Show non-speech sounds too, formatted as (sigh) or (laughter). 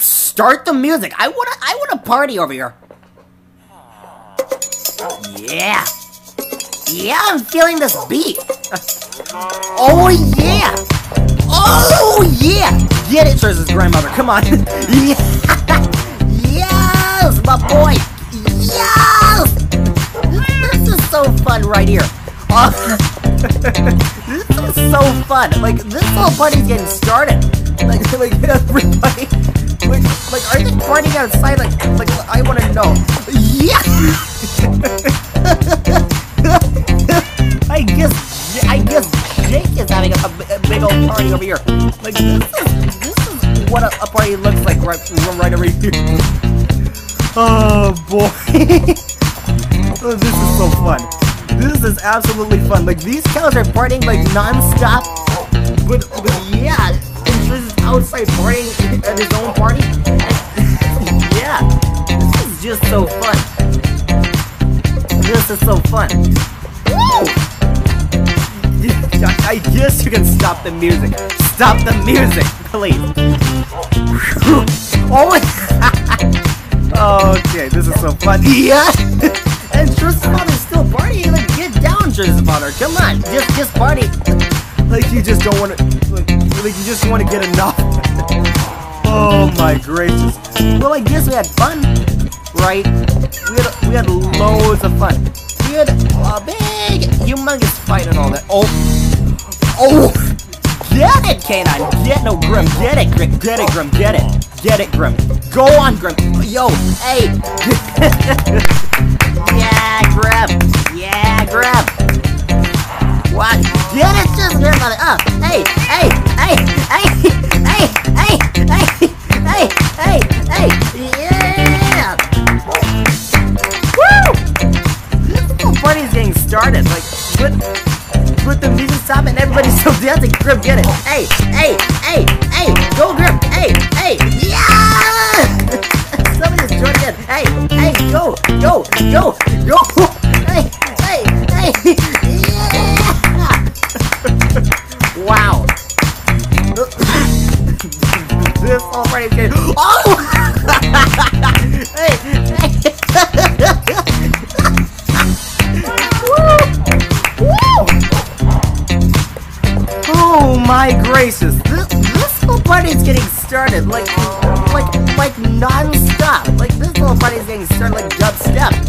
start the music. I wanna, I wanna party over here. Yeah. Yeah, I'm feeling this beat. (laughs) Oh yeah. Oh yeah. Get it, says his grandmother. Come on. (laughs) yes, my boy. Yes. This is so fun right here. Oh, (laughs) this is so fun. Like this whole party's getting started. Like, like everybody. Are they partying outside? Like, like, I want to know. Yeah. (laughs) I guess, I guess Jake is having a, a, big old party over here. Like this is, this is what a, a party looks like right, right over here. (laughs) Oh boy, (laughs) oh, this is so fun. This is absolutely fun. Like these cows are partying like non-stop. But, but yeah, and this is outside partying at his own party. Yeah, this is just so fun. This is so fun. I guess you can stop the music. Stop the music, please. (laughs) oh my (laughs) Okay, this is so fun. Yeah! (laughs) and Trish's father's still partying. Like, get down, Trish's father. Come on, just just party. Like you just don't want to. Like, like you just want to get enough. oh my gracious. Well, I guess we had fun, right? We had we had loads of fun. We had a big, humongous fight and all that. Oh. Oh! Get it, Canine! Get no Grim! Get it, Grim! Get it, Grim! Get it! Get it, Grim! Go on, Grim! Yo! Hey! (laughs) yeah, Grim! Yeah, Grim! What? Get it, just Grim! Uh! Hey! Hey! Everybody's still dancing. Grip, get it. Hey, hey, hey, hey, go Grip. Hey, hey, yeah! (laughs) Somebody's joining in. Hey, hey, go, go, go, go. Hey, hey, hey, (laughs) yeah! wow. (laughs) this already good. Oh! hey, hey. My gracious! This, this whole party is getting started like, like, like non-stop. Like this whole party is getting started like dubstep.